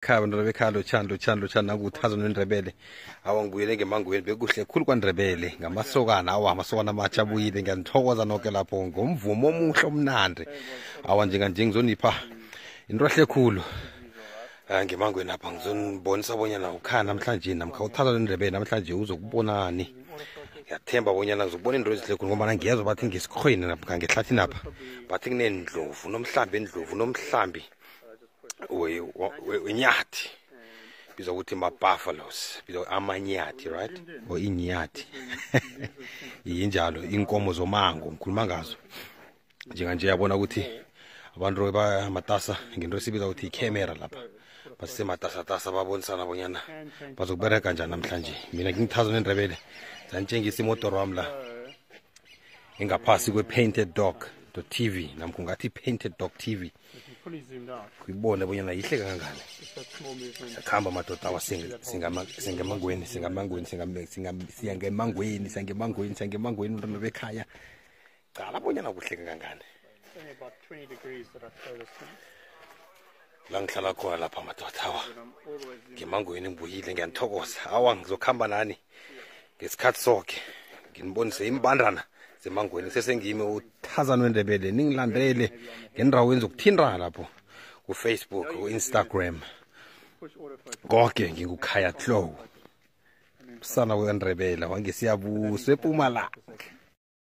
khaya bantwana bekhaya lotshani lotshani lotshani nanguthazo nendrebele awa ngibuyele ngemangweni bekuhle khulu kwandrebele ngamasokana awa amasokana amatsha abuyile. Ngiyanithokoza noke lapho ngomvumo omuhle omnandi. Awa njenganje ngizonipha into ehle khulu. Um ngemangweni apha ngizonibonisa bonyana ukhaya namhlanje namkha uthazo nendrebele namhlanje uzokubonani? Ngiyathemba bonyana ngizokubona into ezihle khulu ngoba ngiyezwa bathi ngesikhweni napha ngehlathini apha bathi kunendlovu nomhlambi endlovu nomhlambi wenyathi bizwa ukuthi ma-buffalos bizwa amanyathi right? Or inyathi yinjalo inkomo zomango ngikhuluma ngazo. Njenganje yabona ukuthi abantu bamatasa ngento esibiza ukuthi i-camera lapha. Basisematasatasa babonisana bonyana bazokubereka njani namhlanje. Mina ngingithazo nendrebele zanitshengisa imodoro wami la. Engaphasi kwe-painted dog. Tv namkho ngathi painted dog tv fully zoomed out. kuyibone bonyana yihle kangangani Just that small movement. khamba madoda awa sing- singama- singemangweni singamangweni singam- singam- siyangemangweni siyangemangweni siyangemangweni umntwana bekhaya cala bonyana kuhle kangangani It's only about 20 degrees that I throw this thing. la ngihlala khona lapha madoda awa And I'm all the way zoomed ngemangweni ngibuyile ngiyanithokoza awa ngizokuhamba nani ngesikhathi soke nginibonise imbandana zemangweni sesengimi uthazana wendebele ningilandele ngendaweni zokuthintana lapho kufacebook ku-instagram. Konke ngikukhaya tlow sana kwendrebela wangesiyabuswe epumalanga